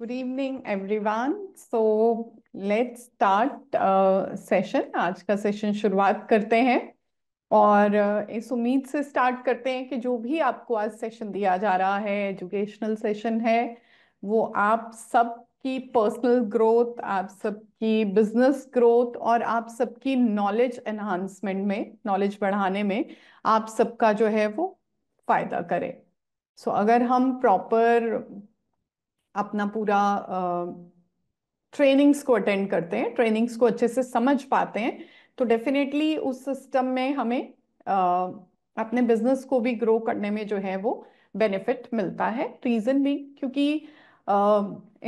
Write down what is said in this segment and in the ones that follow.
Good evening. So let's start uh, session. आज का session शुरुआत करते हैं और uh, इस उम्मीद से स्टार्ट करते हैं कि जो भी आपको आज सेशन दिया जा रहा है एजुकेशनल सेशन है वो आप सबकी पर्सनल ग्रोथ आप सबकी बिज़नेस ग्रोथ और आप सबकी नॉलेज एनहांसमेंट में नॉलेज बढ़ाने में आप सबका जो है वो फ़ायदा करे सो so, अगर हम प्रॉपर अपना पूरा ट्रेनिंग्स को अटेंड करते हैं ट्रेनिंग्स को अच्छे से समझ पाते हैं तो डेफिनेटली उस सिस्टम में हमें अपने बिज़नेस को भी ग्रो करने में जो है वो बेनिफिट मिलता है रीजन भी, क्योंकि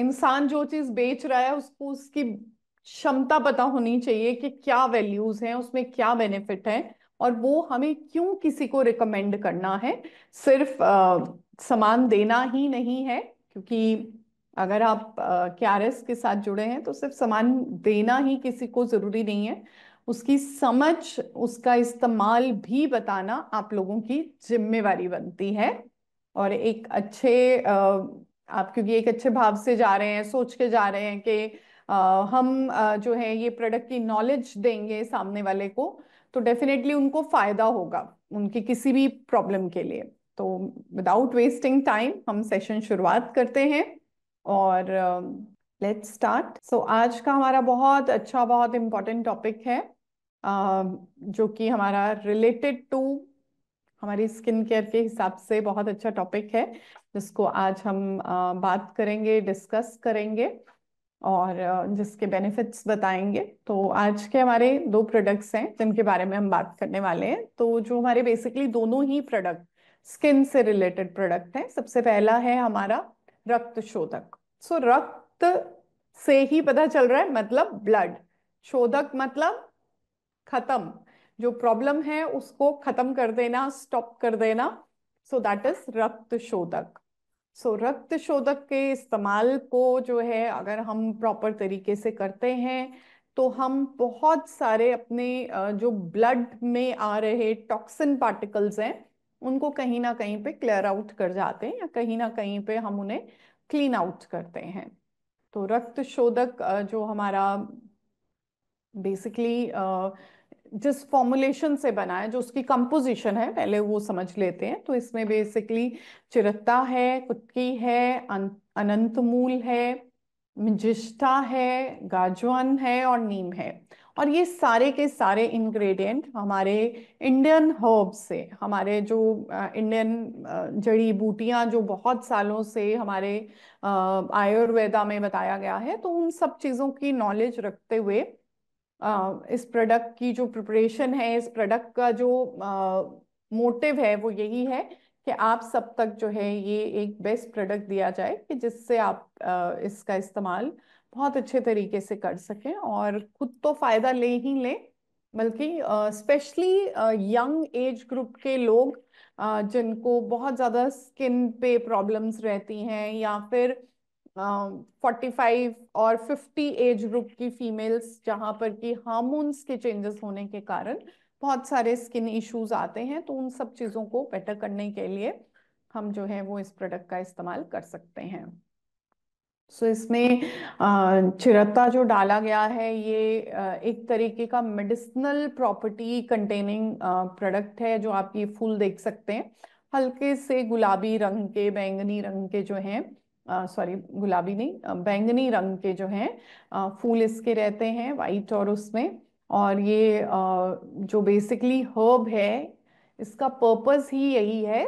इंसान जो चीज़ बेच रहा है, उसको उसकी क्षमता पता होनी चाहिए कि क्या वैल्यूज़ हैं, उसमें क्या बेनिफिट है, और वो हमें क्यों किसी को रिकमेंड करना है, सिर्फ़ सामान देना ही नहीं है क्योंकि अगर आप क्यारस के साथ जुड़े हैं तो सिर्फ़ सामान देना ही किसी को ज़रूरी नहीं है। उसकी समझ, उसका इस्तेमाल भी बताना आप लोगों की जिम्मेवारी बनती है। और एक अच्छे आप क्योंकि एक अच्छे भाव से जा रहे हैं, सोच के जा रहे हैं कि हम जो है ये प्रोडक्ट की नॉलेज देंगे सामने वाले को तो डेफिनेटली उनको फ़ायदा होगा उनकी किसी भी प्रॉब्लम के लिए। तो विदाउट वेस्टिंग टाइम हम सेशन शुरुआत करते हैं और लेट्स uh, स्टार्ट सो आज का हमारा बहुत अच्छा बहुत इम्पोर्टेंट टॉपिक है uh, जो कि हमारा रिलेटेड टू हमारी स्किन केयर के हिसाब से बहुत अच्छा टॉपिक है जिसको आज हम uh, बात करेंगे डिस्कस करेंगे और uh, जिसके बेनिफिट्स बताएँगे। तो आज के हमारे दो प्रोडक्ट्स हैं जिनके बारे में हम बात करने वाले हैं। तो जो हमारे बेसिकली दोनों ही प्रोडक्ट स्किन से रिलेटेड प्रोडक्ट है। सबसे पहला है हमारा रक्त शोधक। सो so, रक्त से ही पता चल रहा है मतलब ब्लड शोधक मतलब खत्म। जो प्रॉब्लम है उसको खत्म कर देना स्टॉप कर देना। सो दैट इज़ रक्त शोधक। सो so, रक्त शोधक के इस्तेमाल को जो है अगर हम प्रॉपर तरीके से करते हैं तो हम बहुत सारे अपने जो ब्लड में आ रहे टॉक्सिन पार्टिकल्स हैं उनको कहीं ना कहीं पे क्लियर आउट कर जाते हैं या कहीं ना कहीं पे हम उन्हें क्लीन आउट करते हैं। तो रक्त शोधक जो हमारा बेसिकली जिस फॉर्मुलेशन से बना है, जो उसकी कंपोजिशन है, पहले वो समझ लेते हैं। तो इसमें बेसिकली चिरत्ता है, कुटकी है अनंत मूल है मिजिष्ठा है, गाजवन है और नीम है। और ये सारे के सारे इंग्रेडिएंट हमारे इंडियन हर्ब से, हमारे जो इंडियन जड़ी बूटियाँ जो बहुत सालों से हमारे आयुर्वेदा में बताया गया है तो उन सब चीज़ों की नॉलेज रखते हुए इस प्रोडक्ट की जो प्रिपरेशन है, इस प्रोडक्ट का जो मोटिव है, वो यही है कि आप सब तक जो है ये एक बेस्ट प्रोडक्ट दिया जाए कि जिससे आप इसका इस्तेमाल बहुत अच्छे तरीके से कर सकें और खुद तो फ़ायदा ले ही लें बल्कि स्पेशली यंग एज ग्रुप के लोग uh, जिनको बहुत ज़्यादा स्किन पे प्रॉब्लम्स रहती हैं या फिर फोर्टी uh, फाइव और फिफ्टी एज ग्रुप की फीमेल्स जहाँ पर कि हार्मोन्स के चेंजेस होने के कारण बहुत सारे स्किन इश्यूज़ आते हैं तो उन सब चीज़ों को बेटर करने के लिए हम जो है वो इस प्रोडक्ट का इस्तेमाल कर सकते हैं। सो इसमें चिरता जो डाला गया है, ये एक तरीके का मेडिसिनल प्रॉपर्टी कंटेनिंग प्रोडक्ट है, जो आप ये फूल देख सकते हैं। हल्के से गुलाबी रंग के, बैंगनी रंग के जो हैं सॉरी गुलाबी नहीं बैंगनी रंग के जो हैं फूल इसके रहते हैं वाइट और उसमें। और ये जो बेसिकली हर्ब है, इसका पर्पस ही यही है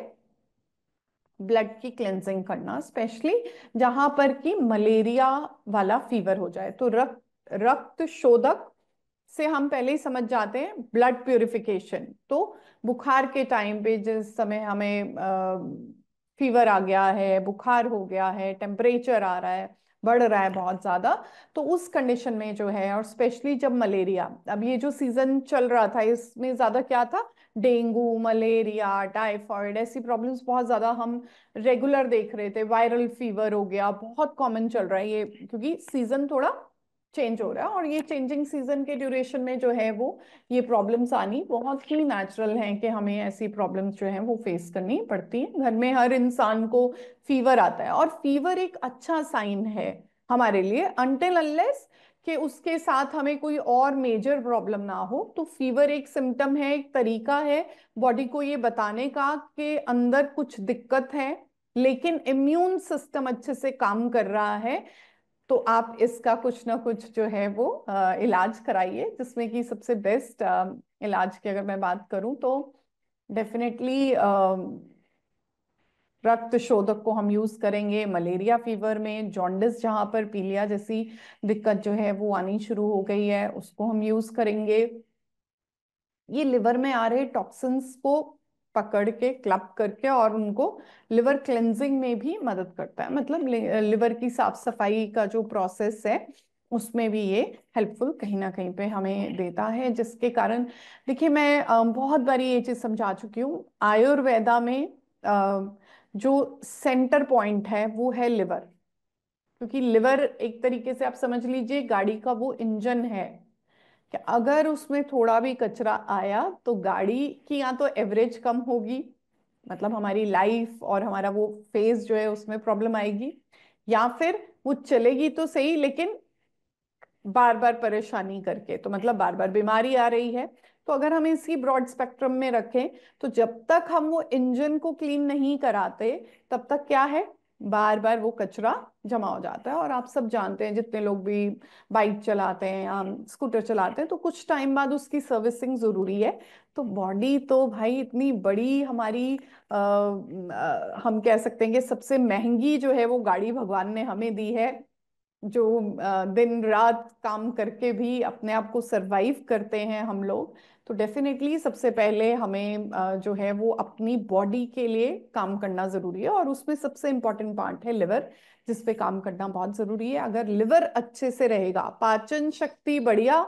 ब्लड की क्लेंजिंग करना स्पेशली जहाँ पर कि मलेरिया वाला फीवर हो जाए। तो रक्त रक्त शोधक से हम पहले ही समझ जाते हैं ब्लड प्योरिफिकेशन तो बुखार के टाइम पे जिस समय हमें आ, फीवर आ गया है बुखार हो गया है टेम्परेचर आ रहा है बढ़ रहा है बहुत ज़्यादा तो उस कंडीशन में जो है, और स्पेशली जब मलेरिया अब ये जो सीज़न चल रहा था, इसमें ज़्यादा क्या था? डेंगू, मलेरिया टाइफॉइड ऐसी प्रॉब्लम्स बहुत ज़्यादा हम रेगुलर देख रहे थे। वायरल फीवर हो गया, बहुत कॉमन चल रहा है ये, क्योंकि सीज़न थोड़ा चेंज हो रहा है और ये चेंजिंग सीज़न के ड्यूरेशन में जो है वो, ये प्रॉब्लम्स आनी बहुत ही नेचुरल हैं कि हमें ऐसी प्रॉब्लम्स जो है वो फेस करनी पड़ती है। घर में हर इंसान को फीवर आता है और फीवर एक अच्छा साइन है हमारे लिए। अनटिल अनलेस कि उसके साथ हमें कोई और मेजर प्रॉब्लम ना हो तो फीवर एक सिम्टम है, एक तरीका है बॉडी को ये बताने का कि अंदर कुछ दिक्कत है, लेकिन इम्यून सिस्टम अच्छे से काम कर रहा है। तो आप इसका कुछ ना कुछ जो है वो आ, इलाज कराइए जिसमें कि सबसे बेस्ट आ, इलाज की अगर मैं बात करूँ तो डेफिनेटली रक्त शोधक को हम यूज़ करेंगे मलेरिया फीवर में जॉन्डिस जहाँ पर पीलिया जैसी दिक्कत जो है वो आनी शुरू हो गई है उसको हम यूज़ करेंगे। ये लिवर में आ रहे टॉक्सिन्स को पकड़ के, क्लब करके और उनको लिवर क्लेंजिंग में भी मदद करता है। मतलब लिवर की साफ़ सफ़ाई का जो प्रोसेस है, उसमें भी ये हेल्पफुल कहीं ना कहीं पे हमें देता है, जिसके कारण, देखिए मैं बहुत बारी ये चीज़ समझा चुकी हूँ, आयुर्वेदा में जो सेंटर पॉइंट है, वो है लिवर। क्योंकि लिवर एक तरीके से आप समझ लीजिए, गाड़ी का वो इंजन है कि अगर उसमें थोड़ा भी कचरा आया तो गाड़ी की या तो एवरेज कम होगी मतलब हमारी लाइफ और हमारा वो फ़ेज़ जो है उसमें प्रॉब्लम आएगी, या फिर वो चलेगी तो सही, लेकिन बार बार परेशानी करके तो मतलब बार बार बीमारी आ रही है। तो अगर हम इसी ब्रॉड स्पेक्ट्रम में रखें तो जब तक हम वो इंजन को क्लीन नहीं कराते, तब तक क्या है? बार बार वो कचरा जमा हो जाता है और आप सब जानते हैं जितने लोग भी बाइक चलाते हैं या स्कूटर चलाते हैं तो कुछ टाइम बाद उसकी सर्विसिंग ज़रूरी है। तो बॉडी तो भाई इतनी बड़ी हमारी आ, आ, हम कह सकते हैं कि सबसे महँगी जो है वो गाड़ी भगवान ने हमें दी है। जो दिन रात काम करके भी अपने आप को सरवाइव करते हैं हम लोग तो डेफिनेटली सबसे पहले हमें जो है वो अपनी बॉडी के लिए काम करना ज़रूरी है और उसमें सबसे इंपॉर्टेंट पार्ट है लिवर जिस पे काम करना बहुत ज़रूरी है। अगर लिवर अच्छे से रहेगा, पाचन शक्ति बढ़िया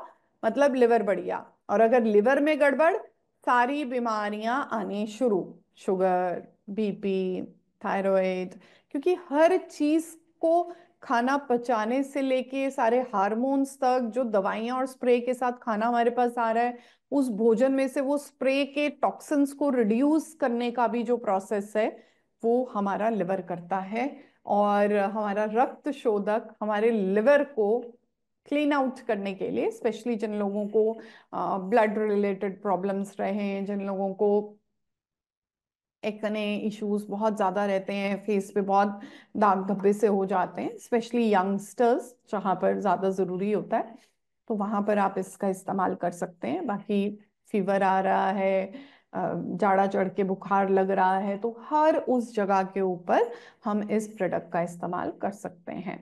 मतलब लिवर बढ़िया, और अगर लिवर में गड़बड़, सारी बीमारियाँ आनी शुरू शुगर बीपी थायराइड क्योंकि हर चीज़ को खाना पचाने से लेके सारे हार्मोन्स तक जो दवाइयाँ और स्प्रे के साथ खाना हमारे पास आ रहा है, उस भोजन में से वो स्प्रे के टॉक्सिन्स को रिड्यूस करने का भी जो प्रोसेस है, वो हमारा लिवर करता है। और हमारा रक्त शोधक हमारे लिवर को क्लीन आउट करने के लिए, स्पेशली जिन लोगों को ब्लड रिलेटेड प्रॉब्लम्स रहे जिन लोगों को एक्ने इश्यूज़ बहुत ज़्यादा रहते हैं, फेस पे बहुत दाग धब्बे से हो जाते हैं, स्पेशली यंगस्टर्स जहाँ पर ज़्यादा ज़रूरी होता है तो वहाँ पर आप इसका इस्तेमाल कर सकते हैं। बाकी फीवर आ रहा है जाड़ा चढ़ के बुखार लग रहा है तो हर उस जगह के ऊपर हम इस प्रोडक्ट का इस्तेमाल कर सकते हैं।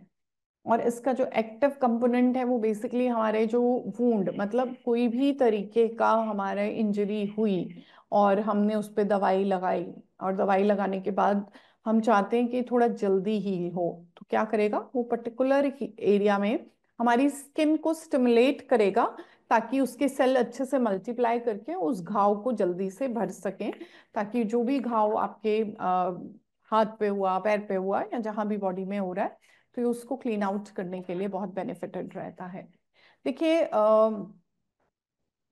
और इसका जो एक्टिव कंपोनेंट है, वो बेसिकली हमारे जो वूंड मतलब कोई भी तरीके का हमारे इंजरी हुई और हमने उस पर दवाई लगाई और दवाई लगाने के बाद हम चाहते हैं कि थोड़ा जल्दी हील हो। तो क्या करेगा? वो पर्टिकुलर एरिया में हमारी स्किन को स्टिमुलेट करेगा ताकि उसके सेल अच्छे से मल्टीप्लाई करके उस घाव को जल्दी से भर सकें ताकि जो भी घाव आपके आ, हाथ पे हुआ पैर पे हुआ या जहाँ भी बॉडी में हो रहा है तो उसको क्लीन आउट करने के लिए बहुत बेनिफिटेड रहता है। देखिए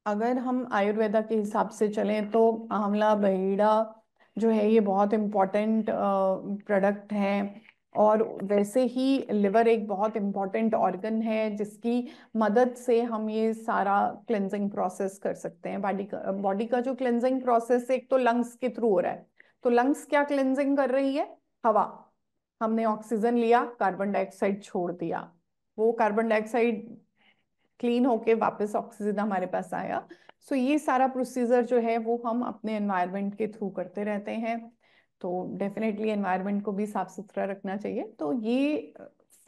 अगर हम आयुर्वेदा के हिसाब से चलें तो आंवला, बहेड़ा जो है ये बहुत इंपॉर्टेंट प्रोडक्ट है। और वैसे ही लिवर एक बहुत इंपॉर्टेंट ऑर्गन है जिसकी मदद से हम ये सारा क्लेंजिंग प्रोसेस कर सकते हैं। बॉडी का बॉडी का जो क्लेंजिंग प्रोसेस एक तो लंग्स के थ्रू हो रहा है। तो लंग्स क्या क्लेंजिंग कर रही है? हवा। हमने ऑक्सीजन लिया कार्बन डाइऑक्साइड छोड़ दिया। वो कार्बन डाइऑक्साइड क्लीन होके वापस ऑक्सीजन हमारे पास आया। सो so ये सारा प्रोसीजर जो है वो हम अपने एनवायरनमेंट के थ्रू करते रहते हैं। तो डेफिनेटली एनवायरनमेंट को भी साफ़ सुथरा रखना चाहिए। तो ये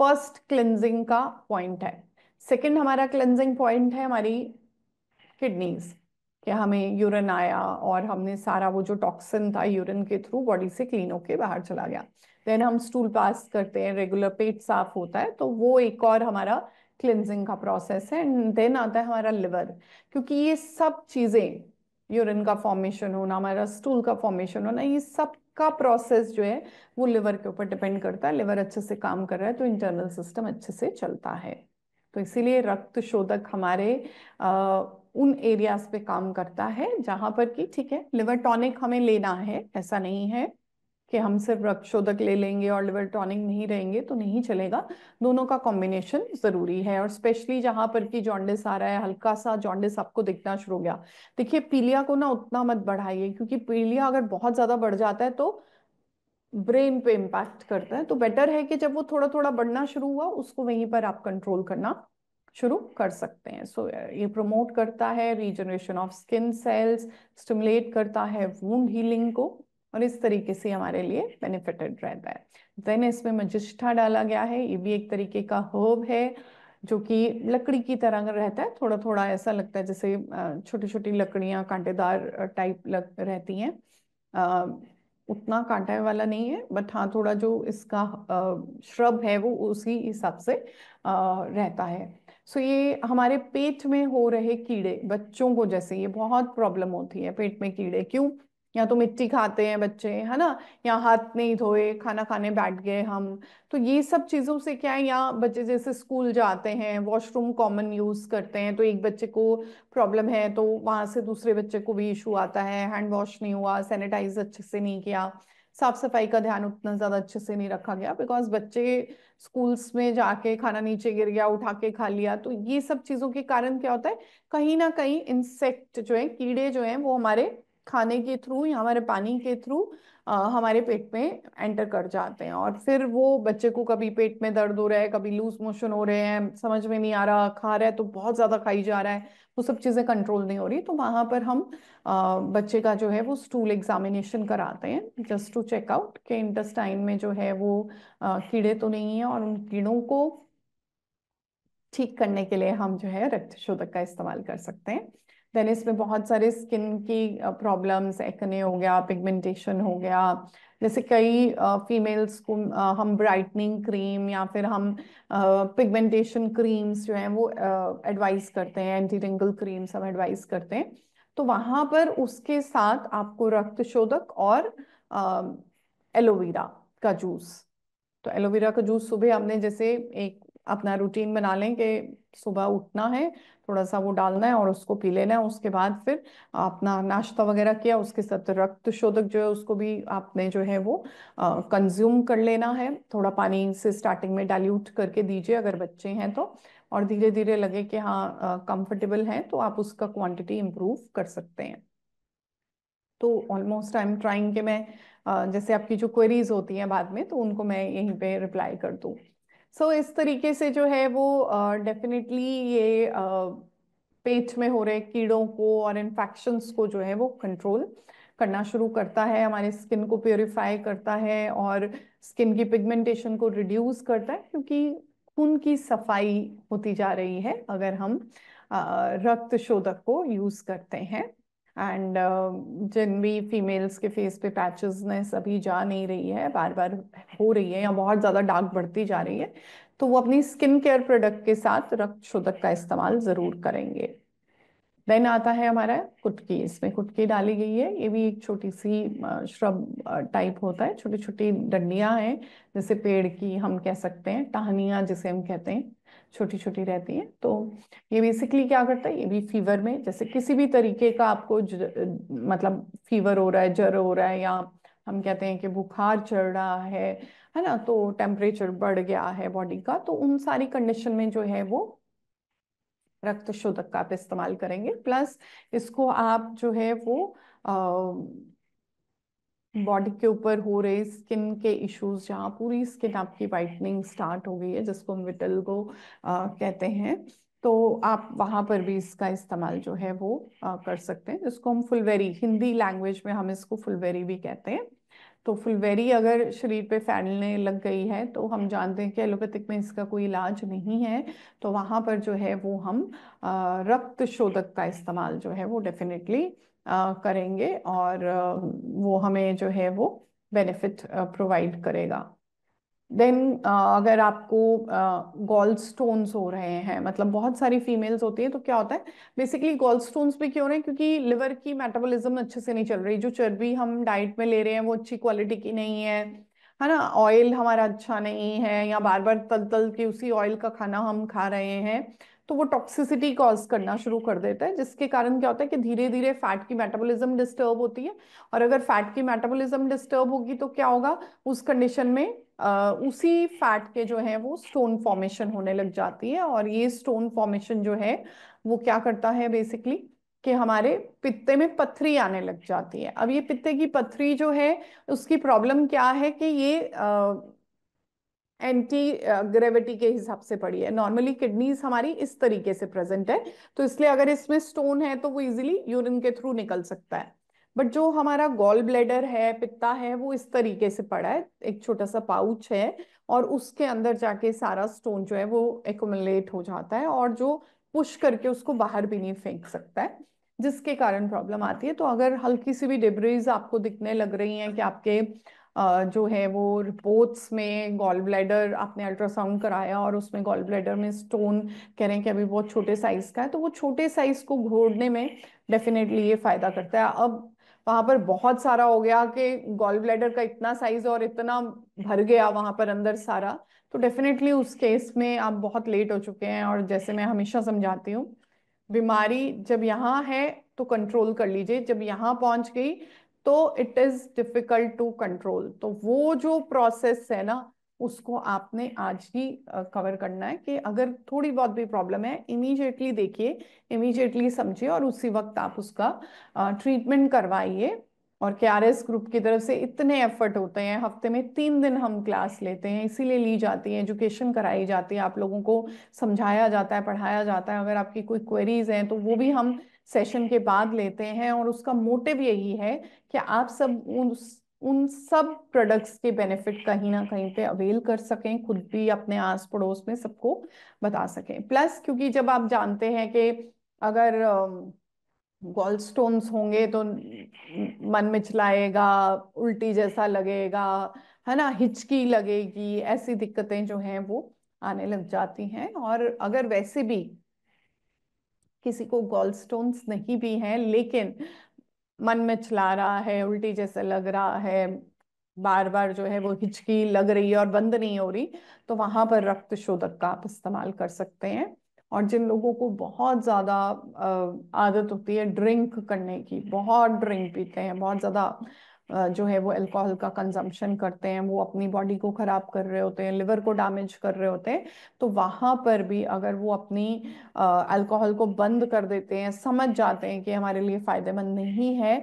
फ़र्स्ट क्लेंजिंग का पॉइंट है। सेकंड हमारा क्लेंजिंग पॉइंट है हमारी किडनीज कि हमें यूरिन आया और हमने सारा वो जो टॉक्सिन था यूरिन के थ्रू बॉडी से क्लीन होके बाहर चला गया। देन हम स्टूल पास करते हैं रेगुलर पेट साफ़ होता है तो वो एक और हमारा क्लिनजिंग का प्रोसेस है एंड देन आता है हमारा लिवर क्योंकि ये सब चीज़ें यूरिन का फॉर्मेशन होना हमारा स्टूल का फॉर्मेशन होना ये सब का प्रोसेस जो है वो लिवर के ऊपर डिपेंड करता है। लिवर अच्छे से काम कर रहा है तो इंटरनल सिस्टम अच्छे से चलता है। तो इसीलिए रक्त शोधक हमारे आ, उन एरियाज़ पे काम करता है जहाँ पर कि ठीक है लिवर टॉनिक हमें लेना है ऐसा नहीं है। कि हम सिर्फ़ रक्त शोधक ले लेंगे और लिवर टॉनिक नहीं रहेंगे तो नहीं चलेगा। दोनों का कॉम्बिनेशन ज़रूरी है और स्पेशली जहाँ पर कि जॉन्डिस आ रहा है हल्का सा जॉन्डिस आपको दिखना शुरू हो गया। देखिए पीलिया को ना उतना मत बढ़ाइए क्योंकि पीलिया अगर बहुत ज़्यादा बढ़ जाता है तो ब्रेन पे इम्पैक्ट करता है। तो बेटर है कि जब वो थोड़ा थोड़ा बढ़ना शुरू हुआ उसको वहीं पर आप कंट्रोल करना शुरू कर सकते हैं। सो so, ये प्रमोट करता है regeneration of skin cells stimulate करता है वूंड हीलिंग को। और इस तरीके से हमारे लिए बेनिफिटेड रहता है। देन इसमें मजिष्ठा डाला गया है, ये भी एक तरीके का हर्ब है, जो कि लकड़ी की तरह रहता है थोड़ा थोड़ा ऐसा लगता है जैसे छोटी छोटी लकड़ियाँ, कांटेदार टाइप लग, रहती हैं। उतना कांटे वाला नहीं है बट हाँ थोड़ा जो इसका श्रब है, वो उसी हिसाब से रहता है। सो ये हमारे पेट में हो रहे कीड़े, बच्चों को जैसे, ये बहुत प्रॉब्लम होती है पेट में कीड़े। क्यों? या तो मिट्टी खाते हैं बच्चे, है ना? या हाथ नहीं धोए, खाना खाने बैठ गए हम। तो ये सब चीज़ों से क्या है, या बच्चे जैसे स्कूल जाते हैं, वॉशरूम कॉमन यूज़ करते हैं तो एक बच्चे को प्रॉब्लम है तो वहाँ से दूसरे बच्चे को भी इशू आता है, हैंड वॉश नहीं हुआ सैनिटाइज अच्छे से नहीं किया साफ़ सफ़ाई का ध्यान उतना ज़्यादा अच्छे से नहीं रखा गया, बिकॉज़ बच्चे स्कूल्स में जाके खाना नीचे गिर गया, उठा के खा लिया तो ये सब चीज़ों के कारण क्या होता है, कहीं ना कहीं इंसेक्ट जो है, कीड़े जो है, वो हमारे खाने के थ्रू या हमारे पानी के थ्रू हमारे पेट में एंटर कर जाते हैं। और फिर वो बच्चे को कभी पेट में दर्द हो रहा है कभी लूज मोशन हो रहे हैं समझ में नहीं आ रहा खा रहा है तो बहुत ज़्यादा खाई जा रहा है वो सब चीज़ें कंट्रोल नहीं हो रही। तो वहाँ पर हम आ, बच्चे का जो है वो स्टूल एग्जामिनेशन कराते हैं जस्ट टू चेक आउट के इंटेस्टाइन में जो है वो आ, कीड़े तो नहीं है और उन कीड़ों को ठीक करने के लिए हम जो है रक्त शोधक का इस्तेमाल कर सकते हैं। देन इसमें बहुत सारे स्किन की प्रॉब्लम्स एक्ने हो गया पिगमेंटेशन हो गया। जैसे कई फीमेल्स को हम ब्राइटनिंग क्रीम या फिर हम पिगमेंटेशन क्रीम्स जो हैं वो एडवाइस करते हैं एंटी रिंगल क्रीम्स हम एडवाइस करते हैं। तो वहाँ पर उसके साथ आपको रक्त शोधक और एलोवेरा का जूस तो एलोवेरा का जूस सुबह हमने जैसे एक अपना रूटीन बना लें कि सुबह उठना है, थोड़ा सा वो डालना है और उसको पी लेना है। उसके बाद फिर अपना नाश्ता वगैरह किया, उसके साथ रक्त शोधक जो है उसको भी आपने जो है वो कंज्यूम कर लेना है। थोड़ा पानी से स्टार्टिंग में डाइल्यूट करके दीजिए अगर बच्चे हैं तो और धीरे धीरे लगे कि हाँ कंफर्टेबल है तो आप उसका क्वांटिटी इम्प्रूव कर सकते हैं। तो ऑलमोस्ट आई एम ट्राइंग कि मैं जैसे आपकी जो क्वेरीज होती हैं बाद में तो उनको मैं यहीं पे रिप्लाई कर दूँ। सो so, इस तरीके से जो है वो डेफिनेटली uh, ये uh, पेट में हो रहे कीड़ों को और इन्फेक्शंस को जो है वो कंट्रोल करना शुरू करता है हमारे स्किन को प्योरीफाई करता है और स्किन की पिगमेंटेशन को रिड्यूस करता है क्योंकि खून की सफ़ाई होती जा रही है अगर हम रक्त शोधक को यूज़ करते हैं। एंड uh, जिन भी फीमेल्स के फेस पे पैचेसनेस अभी जा नहीं रही है बार बार हो रही है या बहुत ज़्यादा डार्क बढ़ती जा रही है तो वो अपनी स्किन केयर प्रोडक्ट के साथ रक्त शोधक का इस्तेमाल ज़रूर करेंगे। देन आता है हमारा कुटकी इसमें कुटकी डाली गई है। ये भी एक छोटी सी श्रब टाइप होता है। छोटी छोटी डंडियाँ हैं जैसे पेड़ की हम कह सकते हैं टहनियाँ जिसे हम कहते हैं। छोटी छोटी रहती हैं। तो ये बेसिकली क्या करता है? ये भी फीवर में जैसे किसी भी तरीके का आपको ज, मतलब फीवर हो रहा है जर हो रहा है या हम कहते हैं कि बुखार चढ़ रहा है है ना? तो टेम्परेचर बढ़ गया है बॉडी का तो उन सारी कंडीशन में जो है वो रक्त शोधक का आप इस्तेमाल करेंगे। प्लस इसको आप जो है वो बॉडी के ऊपर हो रहे स्किन के इश्यूज़ जहाँ पूरी स्किन आपकी वाइटनिंग स्टार्ट हो गई है जिसको हम विटल को कहते हैं। तो आप वहाँ पर भी इसका इस्तेमाल जो है वो आ, कर सकते हैं जिसको हम फुलवेरी हिंदी लैंग्वेज में हम इसको फुलवेरी भी कहते हैं। तो फुलवेरी अगर शरीर पे फैलने लग गई है तो हम जानते हैं कि एलोपैथिक में इसका कोई इलाज नहीं है। तो वहाँ पर जो है वो हम रक्त शोधक का इस्तेमाल जो है वो डेफिनेटली करेंगे और वो हमें जो है वो बेनिफिट प्रोवाइड करेगा। देन अगर आपको गॉल स्टोन्स हो रहे हैं मतलब बहुत सारी फीमेल्स होती हैं तो क्या होता है? बेसिकली गॉल स्टोन्स भी क्यों रहे हैं क्योंकि लिवर की मेटाबॉलिज्म अच्छे से नहीं चल रही। जो चर्बी हम डाइट में ले रहे हैं, वो अच्छी क्वालिटी की नहीं है। है ना? ऑयल हमारा अच्छा नहीं है, या बार बार तल तल के उसी ऑयल का खाना हम खा रहे हैं। तो वो टॉक्सिसिटी कॉज करना शुरू कर देता है जिसके कारण क्या होता है कि धीरे धीरे फैट की मेटाबॉलिज्म डिस्टर्ब होती है। और अगर फैट की मेटाबॉलिज्म डिस्टर्ब होगी तो क्या होगा? उस कंडीशन में आ, उसी फैट के जो है वो स्टोन फॉर्मेशन होने लग जाती है। और ये स्टोन फॉर्मेशन जो है वो क्या करता है बेसिकली कि हमारे पित्ते में पथरी आने लग जाती है। अब ये पित्ते की पथरी जो है उसकी प्रॉब्लम क्या है कि ये एंटी ग्रेविटी के हिसाब से पड़ी है। नॉर्मली किडनीज हमारी इस तरीके से प्रेजेंट है। तो इसलिए अगर इसमें स्टोन है तो वो इजीली यूरिन के थ्रू निकल सकता है। बट जो हमारा गॉल ब्लेडर है, पित्ता है, वो इस तरीके से पड़ा है। एक छोटा सा पाउच है और उसके अंदर जाके सारा स्टोन जो है वो एकोमुलेट हो जाता है और जो पुश करके उसको बाहर भी नहीं फेंक सकता है, जिसके कारण प्रॉब्लम आती है। तो अगर हल्की सी भी डिब्रीज आपको दिखने लग रही हैं कि आपके जो है वो रिपोर्ट्स में गॉल ब्लैडर आपने अल्ट्रासाउंड कराया और उसमें गॉल ब्लैडर में स्टोन कह रहे हैं कि अभी बहुत छोटे साइज़ का है तो वो छोटे साइज़ को घोड़ने में डेफिनेटली ये फ़ायदा करता है। अब वहाँ पर बहुत सारा हो गया कि गॉल ब्लैडर का इतना साइज़ और इतना भर गया वहाँ पर अंदर सारा तो डेफिनेटली उस केस में आप बहुत लेट हो चुके हैं और जैसे मैं हमेशा समझाती हूँ, बीमारी जब यहाँ है तो कंट्रोल कर लीजिए, जब यहाँ पहुँच गई तो it is difficult to control तो वो जो प्रोसेस है ना, उसको आपने आज ही कवर करना है कि अगर थोड़ी बहुत भी प्रॉब्लम है इमीडिएटली देखिए इमीडिएटली समझिए और उसी वक्त आप उसका ट्रीटमेंट करवाइए। और के आर एस ग्रुप की तरफ़ से इतने एफर्ट होते हैं, हफ़्ते में तीन दिन हम क्लास लेते हैं, इसीलिए ली जाती है एजुकेशन कराई जाती है, आप लोगों को समझाया जाता है, पढ़ाया जाता है, अगर आपकी कोई क्वेरीज हैं तो वो भी हम सेशन के बाद लेते हैं और उसका मोटिव यही है कि आप सब उन उन सब प्रोडक्ट्स के बेनिफिट कहीं ना कहीं पे अवेल कर सकें, खुद भी अपने आस पड़ोस में सबको बता सकें। प्लस क्योंकि जब आप जानते हैं कि अगर गॉल स्टोन्स होंगे तो मन में चलाएगा उल्टी जैसा लगेगा, है ना, हिचकी लगेगी, ऐसी दिक्कतें जो हैं वो आने लग जाती हैं। और अगर वैसे भी किसी को गॉल स्टोन्स नहीं भी हैं, लेकिन मन में चला रहा है, उल्टी जैसे लग रहा है बार बार जो है वो हिचकी लग रही है और बंद नहीं हो रही तो वहाँ पर रक्त शोधक का आप इस्तेमाल कर सकते हैं। और जिन लोगों को बहुत ज़्यादा आदत होती है ड्रिंक करने की, बहुत ड्रिंक पीते हैं, बहुत ज़्यादा जो है वो अल्कोहल का कंजम्पशन करते हैं, वो अपनी बॉडी को खराब कर रहे होते हैं लिवर को डैमेज कर रहे होते हैं तो वहाँ पर भी अगर वो अपनी अल्कोहल को बंद कर देते हैं, समझ जाते हैं कि हमारे लिए फ़ायदेमंद नहीं है,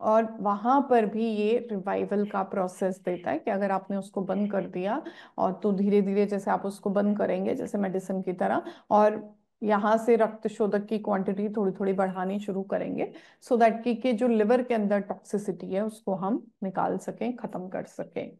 और वहाँ पर भी ये रिवाइवल का प्रोसेस देता है कि अगर आपने उसको बंद कर दिया, और तो धीरे धीरे जैसे आप उसको बंद करेंगे, जैसे मेडिसिन की तरह, और यहाँ से रक्त शोधक की क्वांटिटी थोड़ी थोड़ी बढ़ानी शुरू करेंगे सो दैट कि, कि जो लिवर के अंदर टॉक्सिसिटी है उसको हम निकाल सकें खत्म कर सकें।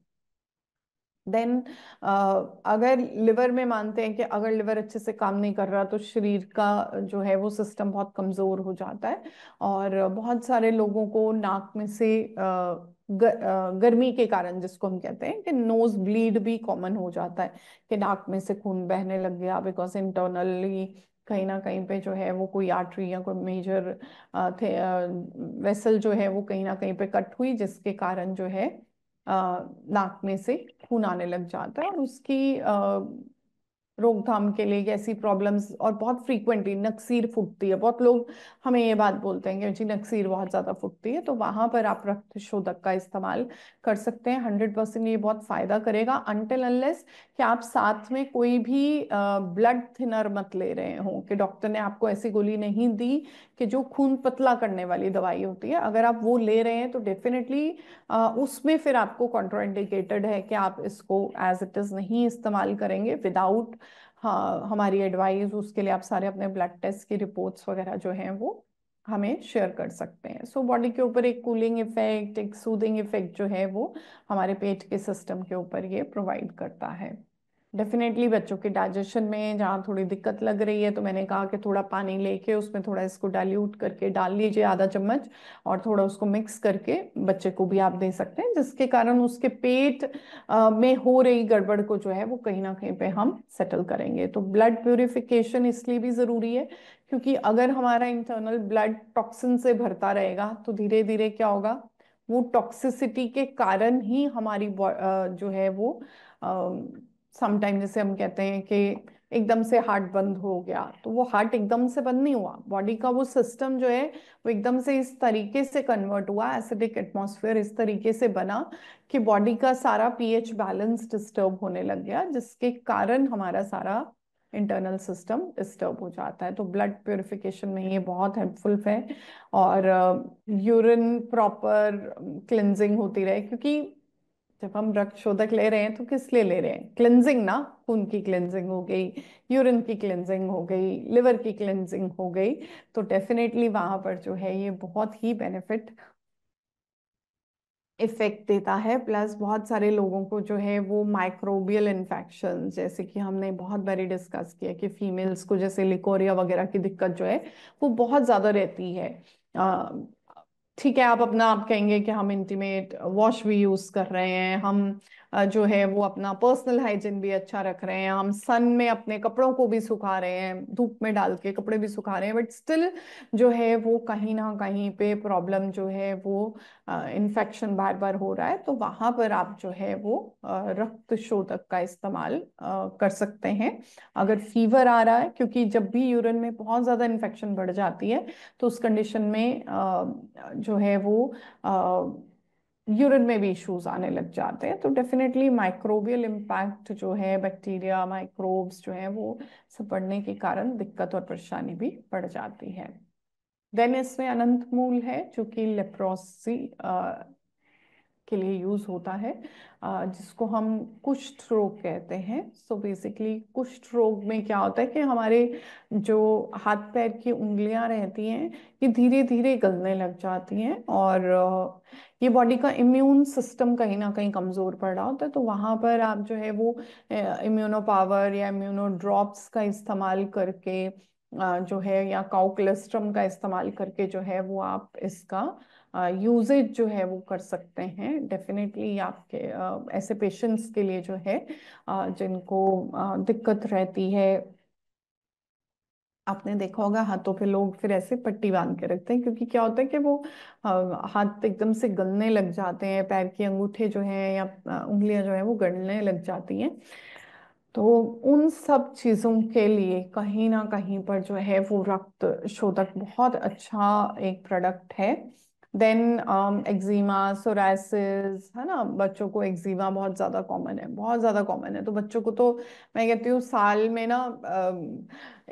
देन uh, अगर लिवर में मानते हैं कि अगर लिवर अच्छे से काम नहीं कर रहा तो शरीर का जो है वो सिस्टम बहुत कमज़ोर हो जाता है और बहुत सारे लोगों को नाक में से uh, गर्मी के कारण जिसको हम कहते हैं कि नोज़ ब्लीड भी कॉमन हो जाता है कि नाक में से खून बहने लग गया बिकॉज़ इंटरनली कहीं ना कहीं पे जो है वो कोई आर्टरी या कोई मेजर थे वेसल जो है वो कहीं ना कहीं पे कट हुई जिसके कारण जो है नाक में से खून आने लग जाता है और उसकी रोकथाम के लिए ऐसी प्रॉब्लम्स और बहुत फ्रीक्वेंटली नक्सीर फूटती है। बहुत लोग हमें ये बात बोलते हैं कि जी नक्सीर बहुत ज़्यादा फूटती है तो वहाँ पर आप रक्त शोधक का इस्तेमाल कर सकते हैं। हंड्रेड परसेंट ये बहुत फ़ायदा करेगा। अनटिल अनलेस कि आप साथ में कोई भी ब्लड थिनर मत ले रहे हो कि डॉक्टर ने आपको ऐसी गोली नहीं दी कि जो खून पतला करने वाली दवाई होती है। अगर आप वो ले रहे हैं तो डेफिनेटली उसमें फिर आपको कॉन्ट्रोइंडिकेटेड है कि आप इसको एज इट इज़ नहीं इस्तेमाल करेंगे। विदाउट हाँ हमारी एडवाइस उसके लिए आप सारे अपने ब्लड टेस्ट की रिपोर्ट्स वगैरह जो हैं वो हमें शेयर कर सकते हैं। सो so, बॉडी के ऊपर एक कूलिंग इफ़ेक्ट एक सूदिंग इफ़ेक्ट जो है वो हमारे पेट के सिस्टम के ऊपर ये प्रोवाइड करता है। डेफिनेटली बच्चों के डाइजेशन में जहाँ थोड़ी दिक्कत लग रही है तो मैंने कहा कि थोड़ा पानी लेके उसमें थोड़ा इसको डाइल्यूट करके डाल लीजिए आधा चम्मच और थोड़ा उसको मिक्स करके बच्चे को भी आप दे सकते हैं, जिसके कारण उसके पेट में हो रही गड़बड़ को जो है वो कहीं ना कहीं पे हम सेटल करेंगे। तो ब्लड प्योरिफिकेशन इसलिए भी ज़रूरी है, क्योंकि अगर हमारा इंटरनल ब्लड टॉक्सिन से भरता रहेगा तो धीरे धीरे क्या होगा, वो टॉक्सिसिटी के कारण ही हमारी जो है वो समटाइम जैसे हम कहते हैं कि एकदम से हार्ट बंद हो गया तो वो हार्ट एकदम से बंद नहीं हुआ। बॉडी का वो सिस्टम जो है, वो एकदम से इस तरीके से कन्वर्ट हुआ एसिडिक एटमॉस्फेयर इस तरीके से बना कि बॉडी का सारा पीएच बैलेंस डिस्टर्ब होने लग गया, जिसके कारण हमारा सारा इंटरनल सिस्टम डिस्टर्ब हो जाता है। तो ब्लड प्योरिफिकेशन में ये बहुत हेल्पफुल है और यूरिन प्रॉपर क्लिनजिंग होती रहे, क्योंकि जब हम रक्त शोधक ले रहे हैं तो किस लिए ले रहे हैं? क्लिनजिंग ना? खून की क्लिनजिंग हो गई यूरिन की क्लिनजिंग हो गई लिवर की क्लिनजिंग हो गई तो डेफिनेटली वहाँ पर जो है, ये बहुत ही बेनिफिट इफ़ेक्ट देता है। प्लस बहुत सारे लोगों को जो है, वो माइक्रोबियल इन्फेक्शन जैसे कि हमने बहुत बारी डिस्कस किया कि फीमेल्स को जैसे लिकोरिया वगैरह की दिक्कत जो है, वो बहुत ज़्यादा रहती है। ठीक है, आप अपना आप कहेंगे कि हम इंटीमेट वॉश भी यूज़ कर रहे हैं, हम जो है वो अपना पर्सनल हाइजीन भी अच्छा रख रहे हैं। हम सन में अपने कपड़ों को भी सुखा रहे हैं, धूप में डाल के कपड़े भी सुखा रहे हैं बट स्टिल जो है वो कहीं ना कहीं पे प्रॉब्लम जो है वो इन्फेक्शन बार बार हो रहा है। तो वहाँ पर आप जो है वो रक्त शोधक का इस्तेमाल कर सकते हैं। अगर फीवर आ रहा है, क्योंकि जब भी यूरिन में बहुत ज़्यादा इन्फेक्शन बढ़ जाती है तो उस कंडीशन में जो है वो यूरिन में भी इश्यूज़ आने लग जाते हैं तो डेफिनेटली माइक्रोबियल इम्पैक्ट जो है बैक्टीरिया माइक्रोब्स जो है, वो सब बढ़ने के कारण दिक्कत और परेशानी भी बढ़ जाती है। देन इसमें अनंत मूल है, जो कि लेप्रोसी के लिए यूज़ होता है। जिसको हम कुष्ठ रोग कहते हैं। सो बेसिकली कुष्ठ रोग में क्या होता है कि हमारे जो हाथ पैर की उंगलियाँ रहती हैं, ये धीरे धीरे गलने लग जाती हैं और ये बॉडी का इम्यून सिस्टम कहीं ना कहीं कमज़ोर पड़ रहा होता है तो वहाँ पर आप जो है वो इम्यूनो पावर या इम्यूनो ड्रॉप्स का इस्तेमाल करके जो है, या काउक्लेस्ट्रम का इस्तेमाल करके जो है वो आप इसका यूजेज जो है वो कर सकते हैं। डेफिनेटली आपके ऐसे पेशेंट्स के लिए जो है जिनको दिक्कत रहती है आपने देखा होगा, हाथों पे लोग फिर ऐसे पट्टी बाँध के रखते हैं, क्योंकि क्या होता है कि वो हाथ एकदम से गलने लग जाते हैं, पैर के अंगूठे जो हैं या उंगलियाँ जो हैं वो गलने लग जाती हैं। तो उन सब चीज़ों के लिए कहीं ना कहीं पर जो है वो रक्त शोधक बहुत अच्छा एक प्रोडक्ट है। देन एक्जिमा सोरासिस है ना? बच्चों को एक्जिमा बहुत ज़्यादा कॉमन है, बहुत ज़्यादा कॉमन है। तो बच्चों को तो मैं कहती हूँ, साल में ना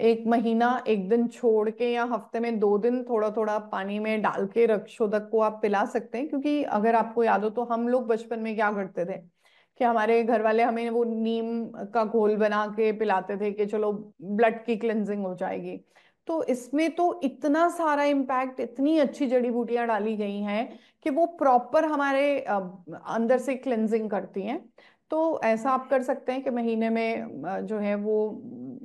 एक महीना एक दिन छोड़ के या हफ़्ते में दो दिन थोड़ा थोड़ा पानी में डाल के रक्षोदक को आप पिला सकते हैं। क्योंकि अगर आपको याद हो तो हम लोग बचपन में क्या करते थे कि हमारे घर वाले हमें वो नीम का घोल बना के पिलाते थे कि चलो, ब्लड की क्लेंजिंग हो जाएगी। तो इसमें तो इतना सारा इम्पैक्ट इतनी अच्छी जड़ी बूटियाँ डाली गई हैं कि वो प्रॉपर हमारे अंदर से क्लेंजिंग करती हैं। तो ऐसा आप कर सकते हैं कि महीने में जो है वो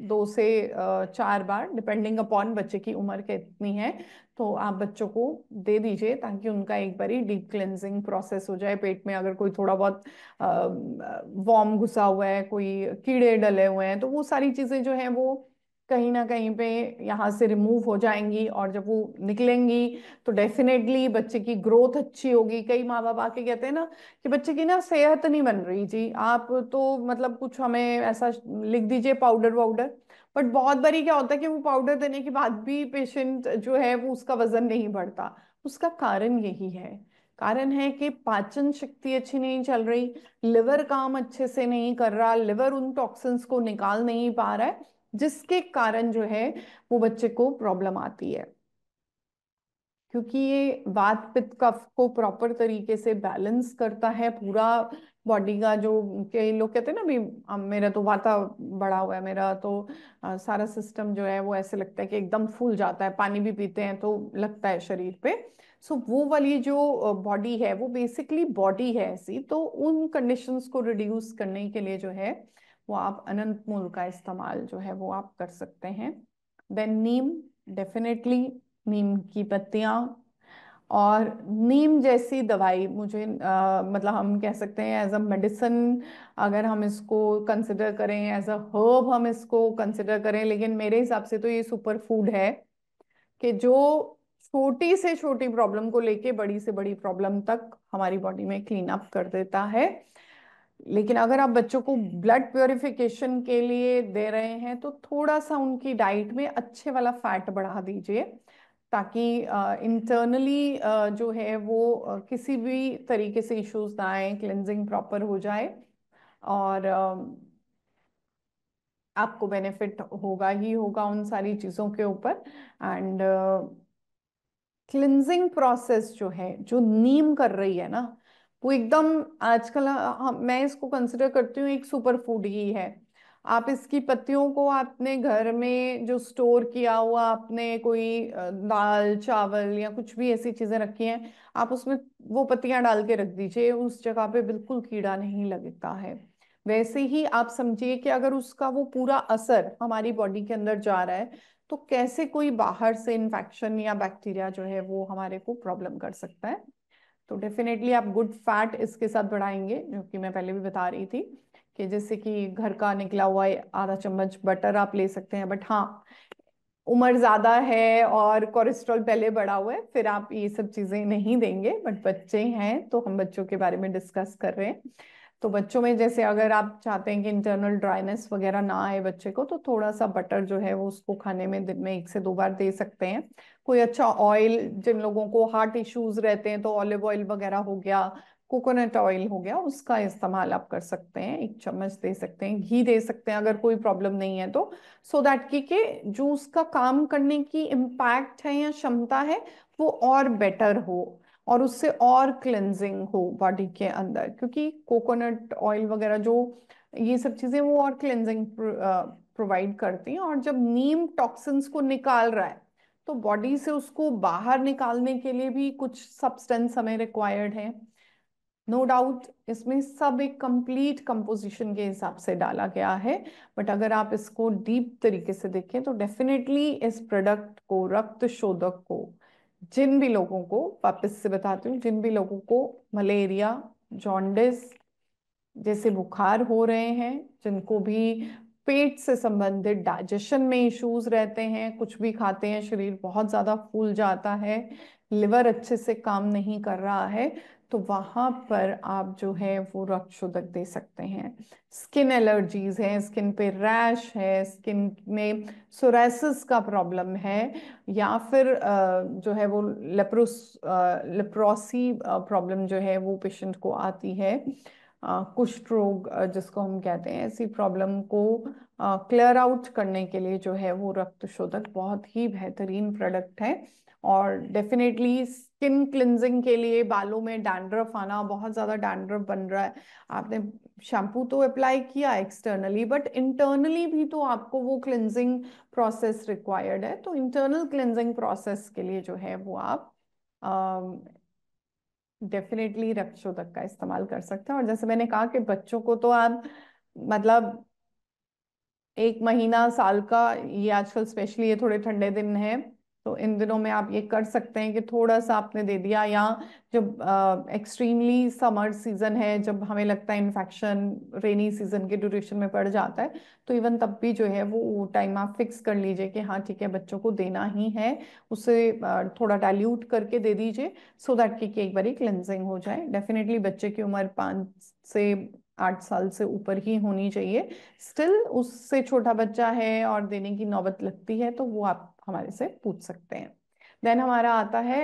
दो से चार बार डिपेंडिंग अपॉन बच्चे की उम्र कितनी है तो आप बच्चों को दे दीजिए ताकि उनका एक बारी डीप क्लेंजिंग प्रोसेस हो जाए। पेट में अगर कोई थोड़ा बहुत वॉर्म घुसा हुआ है, कोई कीड़े डले हुए हैं तो वो सारी चीज़ें जो हैं वो कहीं ना कहीं पे यहाँ से रिमूव हो जाएँगी और जब वो निकलेंगी तो डेफिनेटली बच्चे की ग्रोथ अच्छी होगी। कई माँ बाप आके कहते हैं ना कि बच्चे की ना सेहत नहीं बन रही जी। आप तो मतलब कुछ हमें ऐसा लिख दीजिए पाउडर वाउडर। बट बहुत बारी क्या होता है कि वो पाउडर देने के बाद भी पेशेंट जो है वो उसका वज़न नहीं बढ़ता। उसका कारण यही है। कारण है कि पाचन शक्ति अच्छी नहीं चल रही लिवर काम अच्छे से नहीं कर रहा लिवर उन टॉक्सिन्स को निकाल नहीं पा रहा है। जिसके कारण जो है वो बच्चे को प्रॉब्लम आती है। क्योंकि ये वात पित्त कफ को प्रॉपर तरीके से बैलेंस करता है पूरा बॉडी का जो कई लोग कहते हैं ना भी मेरा तो वाता बड़ा हुआ है मेरा तो आ, सारा सिस्टम जो है वो ऐसे लगता है कि एकदम फूल जाता है पानी भी पीते हैं तो लगता है शरीर पे। सो so, वो वाली जो बॉडी है वो बेसिकली बॉडी है ऐसी तो उन कंडीशंस को रिड्यूस करने के लिए जो है वो आप अनंत मूल का इस्तेमाल जो है वो आप कर सकते हैं। देन नीम डेफिनेटली नीम की पत्तियाँ और नीम जैसी दवाई मुझे आ, मतलब हम कह सकते हैं एज अ मेडिसिन अगर हम इसको कंसिडर करें एज अ हर्ब हम इसको कंसिडर करें लेकिन मेरे हिसाब से तो ये सुपर फ़ूड है कि जो छोटी से छोटी प्रॉब्लम को लेके बड़ी से बड़ी प्रॉब्लम तक हमारी बॉडी में क्लीन अप कर देता है। लेकिन अगर आप बच्चों को ब्लड प्योरिफिकेशन के लिए दे रहे हैं तो थोड़ा सा उनकी डाइट में अच्छे वाला फैट बढ़ा दीजिए ताकि इंटरनली uh, uh, जो है वो uh, किसी भी तरीके से इश्यूज़ ना आए क्लेंजिंग प्रॉपर हो जाए और आपको बेनिफिट होगा ही होगा उन सारी चीज़ों के ऊपर एंड क्लिनजिंग प्रोसेस जो है जो नीम कर रही है ना वो एकदम आजकल हम मैं इसको कंसिडर करती हूँ, एक सुपर फ़ूड ही है। आप इसकी पत्तियों को आपने घर में जो स्टोर किया हुआ आपने कोई दाल, चावल या कुछ भी ऐसी चीज़ें रखी हैं, आप उसमें वो पत्तियाँ डाल के रख दीजिए, उस जगह पे बिल्कुल कीड़ा नहीं लगता है। वैसे ही आप समझिए कि अगर उसका वो पूरा असर हमारी बॉडी के अंदर जा रहा है तो कैसे कोई बाहर से इन्फेक्शन या बैक्टीरिया जो है वो हमारे को प्रॉब्लम कर सकता है? तो डेफिनेटली आप गुड फैट इसके साथ बढ़ाएँगे, जो कि मैं पहले भी बता रही थी, कि जैसे कि घर का निकला हुआ आधा चम्मच बटर आप ले सकते हैं बट हाँ उम्र ज़्यादा है और कोलेस्ट्रॉल पहले बढ़ा हुआ है, फिर आप ये सब चीज़ें नहीं देंगे बट बच्चे हैं तो हम बच्चों के बारे में डिस्कस कर रहे हैं। तो बच्चों में जैसे अगर आप चाहते हैं कि इंटरनल ड्राइनेस वगैरह ना आए बच्चे को तो थोड़ा सा बटर जो है वो उसको खाने में दिन में एक से दो बार दे सकते हैं। कोई अच्छा ऑयल जिन लोगों को हार्ट इश्यूज़ रहते हैं तो ऑलिव ऑयल वगैरह हो गया कोकोनट ऑयल हो गया, उसका इस्तेमाल आप कर सकते हैं। एक चम्मच दे सकते हैं, घी दे सकते हैं, अगर कोई प्रॉब्लम नहीं है तो। सो दैट की, के जो उसका काम करने की इम्पैक्ट है या क्षमता है, वो और बेटर हो। और उससे और क्लेंजिंग हो बॉडी के अंदर, क्योंकि कोकोनट ऑयल वगैरह जो ये सब चीज़ें वो और क्लेंजिंग प्रोवाइड करती हैं। और जब नीम टॉक्सिन्स को निकाल रहा है तो बॉडी से उसको बाहर निकालने के लिए भी कुछ सब्सटेंस हमें रिक्वायर्ड है। नो no डाउट इसमें सब एक कंप्लीट कंपोजिशन के हिसाब से डाला गया है बट अगर आप इसको डीप तरीके से देखें तो डेफिनेटली इस प्रोडक्ट को रक्त शोधक को जिन भी लोगों को, वापस से बताती हूँ, जिन भी लोगों को मलेरिया, जॉन्डिस जैसे बुखार हो रहे हैं, जिनको भी पेट से संबंधित डाइजेशन में इश्यूज़ रहते हैं, कुछ भी खाते हैं, शरीर बहुत ज़्यादा फूल जाता है, लिवर अच्छे से काम नहीं कर रहा है तो वहाँ पर आप जो है वो रक्त शोधक दे सकते हैं। स्किन एलर्जीज है, स्किन पे रैश है, स्किन में सोरेसिस का प्रॉब्लम है, या फिर जो है वो लेप्रोस लेप्रोसी प्रॉब्लम जो है वो पेशेंट को आती है। कुष्ठ रोग जिसको हम कहते हैं ऐसी प्रॉब्लम को क्लियर आउट करने के लिए जो है वो रक्त शोधक बहुत ही बेहतरीन प्रोडक्ट है। और डेफिनेटली स्किन क्लिनजिंग के लिए बालों में डैंड्रफ आना बहुत ज़्यादा डैंड्रफ बन रहा है। आपने शैम्पू तो अप्लाई किया एक्सटर्नली बट इंटरनली भी तो आपको वो क्लिनजिंग प्रोसेस रिक्वायर्ड है। तो इंटरनल क्लिनजिंग प्रोसेस के लिए जो है वो आप डेफिनेटली रक्तशोधक का इस्तेमाल कर सकते हैं। और जैसे मैंने कहा कि बच्चों को तो आप मतलब एक महीना, साल का, ये आजकल स्पेशली ये थोड़े ठंडे दिन है। तो इन दिनों में आप ये कर सकते हैं कि थोड़ा सा आपने दे दिया या जब एक्सट्रीमली समर सीज़न है, जब हमें लगता है इन्फेक्शन रेनी सीज़न के ड्यूरेशन में पड़ जाता है तो इवन तब भी जो है वो टाइम आप फिक्स कर लीजिए कि हाँ ठीक है, बच्चों को देना ही है, उसे थोड़ा डाइल्यूट करके दे दीजिए सो दैट कि एक बार क्लेंजिंग हो जाए। डेफिनेटली बच्चे की उम्र पाँच से आठ साल से ऊपर ही होनी चाहिए। स्टिल उससे छोटा बच्चा है और देने की नौबत लगती है तो वो आप हमारे से पूछ सकते हैं। देन हमारा आता है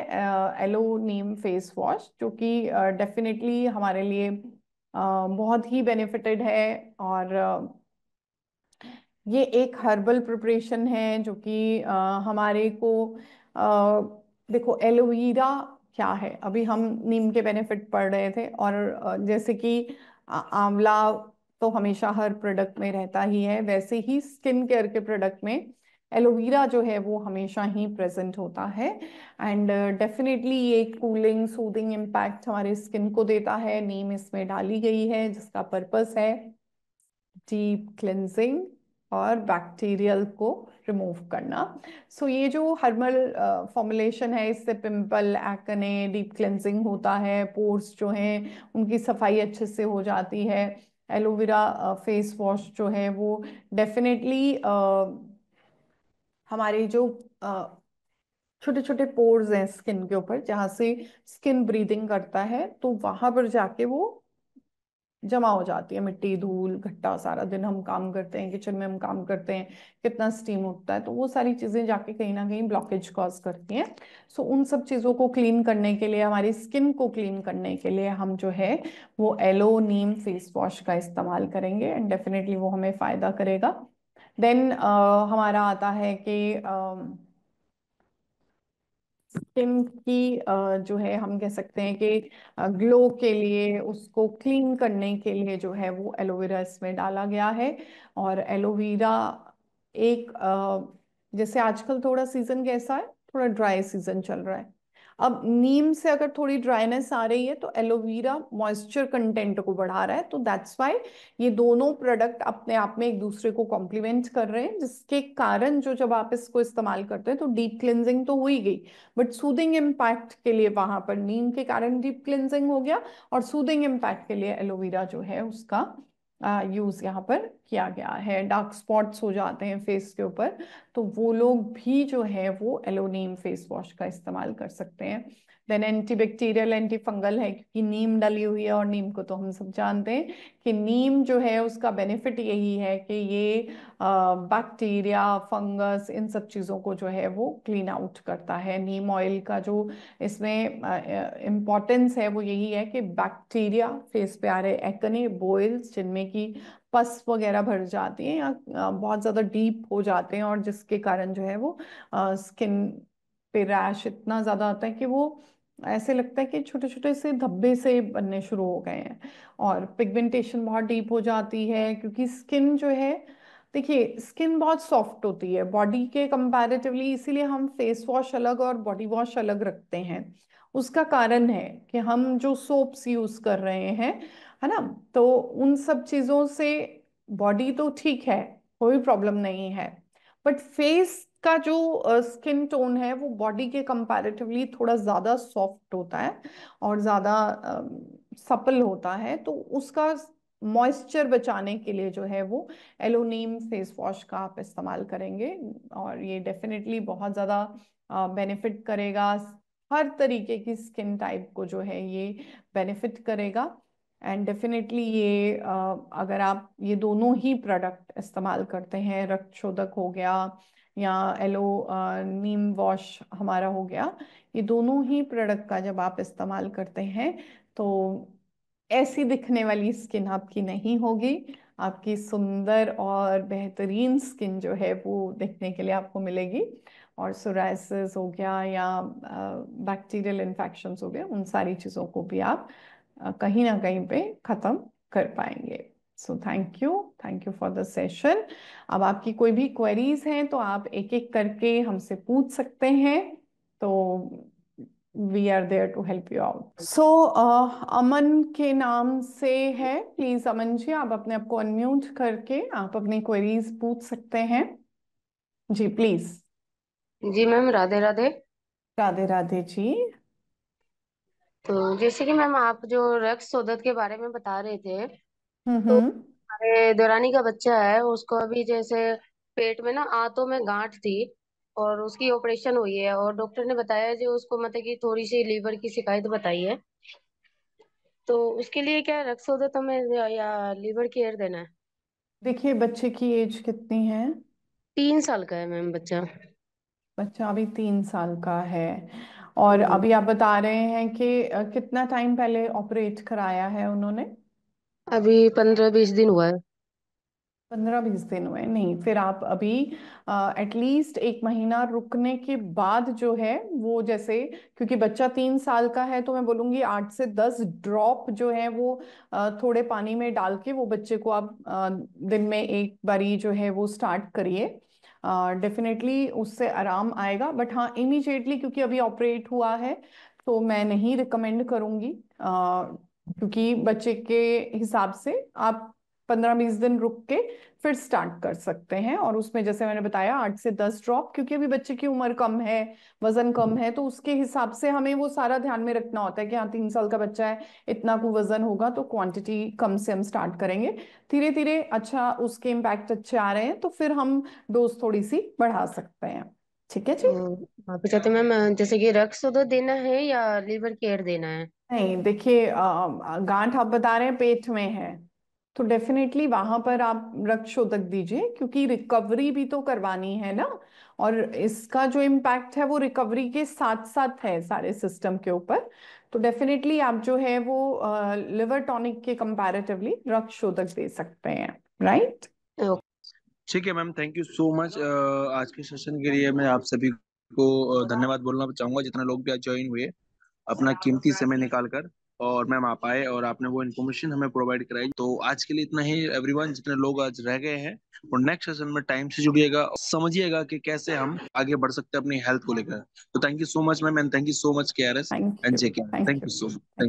एलो नीम फेस वॉश जो कि डेफिनेटली uh, हमारे लिए uh, बहुत ही बेनिफिटेड है और uh, ये एक हर्बल प्रिपरेशन है जो कि हमारे को देखो एलोवेरा क्या है? अभी हम नीम के बेनिफिट पढ़ रहे थे और जैसे कि आंवला तो हमेशा हर प्रोडक्ट में रहता ही है वैसे ही स्किन केयर के प्रोडक्ट में एलोवेरा जो है वो हमेशा ही प्रेजेंट होता है। एंड डेफिनेटली ये कूलिंग सूदिंग इम्पैक्ट हमारे स्किन को देता है। नीम इसमें डाली गई है जिसका पर्पस है डीप क्लिनजिंग और बैक्टीरियल को रिमूव करना। सो so, ये जो हर्मल फॉर्मुलेशन uh, है इससे पिंपल एक्ने डीप क्लिनजिंग होता है। पोर्स जो हैं उनकी सफ़ाई अच्छे से हो जाती है। एलोवेरा फेस वॉश जो है वो डेफिनेटली हमारे जो छोटे छोटे पोर्स हैं स्किन के ऊपर, जहाँ से स्किन ब्रीदिंग करता है तो वहाँ पर जाके वो जमा हो जाती है। मिट्टी, धूल, घट्टा सारा दिन हम काम करते हैं किचन में हम काम करते हैं, कितना स्टीम उठता है तो वो सारी चीज़ें जाके कहीं ना कहीं ब्लॉकेज कॉज करती हैं। सो उन सब चीज़ों को क्लीन करने के लिए, हमारी स्किन को क्लीन करने के लिए हम जो है, वो एलो नीम फेस वॉश का इस्तेमाल करेंगे एंड डेफिनेटली वो हमें फ़ायदा करेगा। देन uh, हमारा आता है कि स्किन uh, स्किन की जो है हम कह सकते हैं कि ग्लो uh, के लिए उसको क्लीन करने के लिए जो है वो एलोवेरा इसमें डाला गया है। और एलोवेरा एक uh, जैसे आजकल थोड़ा सीज़न कैसा है थोड़ा ड्राई सीज़न चल रहा है। अब नीम से अगर थोड़ी ड्राइनेस आ रही है तो एलोवेरा मॉइस्चर कंटेंट को बढ़ा रहा है तो दैट्स वाई ये दोनों प्रोडक्ट अपने आप में एक दूसरे को कॉम्प्लीमेंट कर रहे हैं, जिसके कारण जो जब आप इसको इस्तेमाल करते हैं तो डीप क्लिनजिंग तो हो ही गई बट सूदिंग इम्पैक्ट के लिए वहाँ पर नीम के कारण डीप क्लिनजिंग हो गया, और सूदिंग इम्पैक्ट के लिए एलोवेरा जो है उसका यूज़ यहाँ पर किया गया है। डार्क स्पॉट्स हो जाते हैं फेस के ऊपर तो वो लोग भी जो है वो एलोनीम फेस वॉश का इस्तेमाल कर सकते हैं। देन एंटीबैक्टीरियल एंटी फंगल है, क्योंकि नीम डली हुई है और नीम को तो हम सब जानते हैं कि नीम जो है उसका बेनिफिट यही है कि ये बैक्टीरिया फंगस इन सब चीज़ों को जो है वो क्लीन आउट करता है। नीम ऑयल का जो इसमें इम्पॉर्टेंस है वो यही है कि बैक्टीरिया फेस पे आ रहे एक्ने बोइल्स जिनमें कि पस वगैरह भर जाती हैं या बहुत ज़्यादा डीप हो जाते हैं और जिसके कारण जो है वो स्किन पे रैश इतना ज़्यादा आता है कि वो ऐसे लगता है कि छोटे छोटे से धब्बे से बनने शुरू हो गए हैं और पिगमेंटेशन बहुत डीप हो जाती है क्योंकि स्किन जो है, देखिए, स्किन बहुत सॉफ्ट होती है, बॉडी के कंपैरेटिवली इसीलिए हम फेस वॉश अलग और बॉडी वॉश अलग रखते हैं। उसका कारण है कि हम जो सोप्स यूज़ कर रहे हैं, है ना? तो उन सब चीज़ों से बॉडी तो ठीक है, कोई प्रॉब्लम नहीं है। बट फेस का जो स्किन टोन है, वो बॉडी के कंपैरेटिवली थोड़ा ज़्यादा सॉफ्ट होता है और ज़्यादा सपल होता है तो उसका मॉइस्चर बचाने के लिए जो है वो एलोनीम फेस वॉश का आप इस्तेमाल करेंगे और ये डेफिनेटली बहुत ज़्यादा बेनिफिट करेगा, हर तरीके की स्किन टाइप को जो है ये बेनिफिट करेगा एंड डेफिनेटली ये अगर आप ये दोनों ही प्रोडक्ट इस्तेमाल करते हैं रक्त शोधक हो गया या एलो नीम वॉश हमारा हो गया। ये दोनों ही प्रोडक्ट का जब आप इस्तेमाल करते हैं तो ऐसी दिखने वाली स्किन आपकी नहीं होगी। आपकी सुंदर और बेहतरीन स्किन जो है, वो देखने के लिए आपको मिलेगी। और सोराइसिस हो गया या बैक्टीरियल इन्फेक्शंस हो गए, उन सारी चीज़ों को भी आप कहीं ना कहीं पे ख़त्म कर पाएँगे। So thank you thank you for the session अब आपकी कोई भी क्वेरीज हैं तो आप एक एक करके हमसे पूछ सकते हैं। तो we are there to help you out so Aman के नाम से है। प्लीज़ अमन जी आप अपने आप को अनम्यूट करके आप अपनी क्वेरीज पूछ सकते हैं। जी प्लीज़ जी मैम राधे राधे। राधे राधे जी। तो जैसे कि मैम आप जो रक्त शोधक के बारे में बता रहे थे हम्म तो हम्म। हमारे देवरानी का बच्चा है उसको अभी जैसे पेट में ना आंतों में गांठ थी और उसकी ऑपरेशन हुई है और डॉक्टर ने बताया जो उसको मतलब कि थोड़ी सी लीवर की शिकायत बताई है। तो उसके लिए क्या शोधक हमें या, या लीवर केयर देना है? देखिए बच्चे की एज कितनी है? तीन साल का है मैम बच्चा। बच्चा अभी तीन साल का है और हम्म। अभी आप बता रहे हैं कि अ, कितना टाइम पहले ऑपरेट कराया है उन्होंने? अभी पंद्रह बीस दिन हुआ है। पंद्रह बीस दिन हुए नहीं फिर आप अभी एटलीस्ट एक महीना रुकने के बाद जो है वो जैसे क्योंकि बच्चा तीन साल का है तो मैं बोलूँगी आठ से दस ड्रॉप जो है वो अ, थोड़े पानी में डाल के वो बच्चे को आप अ, दिन में एक बारी जो है वो स्टार्ट करिए। डेफिनेटली उससे आराम आएगा बट हाँ इमीजिएटली क्योंकि अभी ऑपरेट हुआ है तो मैं नहीं रिकमेंड करूँगी। क्योंकि बच्चे के हिसाब से आप पंद्रह बीस दिन रुक के फिर स्टार्ट कर सकते हैं। और उसमें जैसे मैंने बताया आठ से दस ड्रॉप क्योंकि अभी बच्चे की उम्र कम है वज़न कम है तो उसके हिसाब से हमें वो सारा ध्यान में रखना होता है कि हाँ तीन साल का बच्चा है इतना को वज़न होगा तो क्वांटिटी कम से हम स्टार्ट करेंगे। धीरे धीरे अच्छा उसके इम्पैक्ट अच्छे आ रहे हैं तो फिर हम डोज थोड़ी सी बढ़ा सकते हैं। ठीक है जी? तो आप चाहते मैम जैसे कि रक्त शोधक देना है या लीवर केयर देना है? नहीं देखिए गांठ आप बता रहे हैं पेट में है। तो डेफिनेटली वहाँ पर आप रक्त शोधक दीजिए क्योंकि रिकवरी भी तो करवानी है ना? और इसका जो इम्पैक्ट है वो रिकवरी के साथ साथ है सारे सिस्टम के ऊपर। तो डेफिनेटली आप जो है वो लिवर टॉनिक के कंपैरेटिवली रक्त शोधक दे सकते हैं राइट ठीक है ma'am thank you so much आज के सेशन के लिए मैं आप सभी को धन्यवाद बोलना चाहूँगा जितने लोग भी आज ज्वाइन हुए। अपना कीमती समय निकाल कर और मैम आप आए और आपने वो इन्फॉर्मेशन हमें प्रोवाइड कराई। तो आज के लिए इतना ही। एवरीवन जितने लोग आज रह गए हैं और नेक्स्ट सेशन में टाइम से जुड़िएगा और समझिएगा कि कैसे हम आगे बढ़ सकते हैं अपनी हेल्थ को लेकर। तो thank you so much ma'am and thank you so much K R S and JK J K thank you so much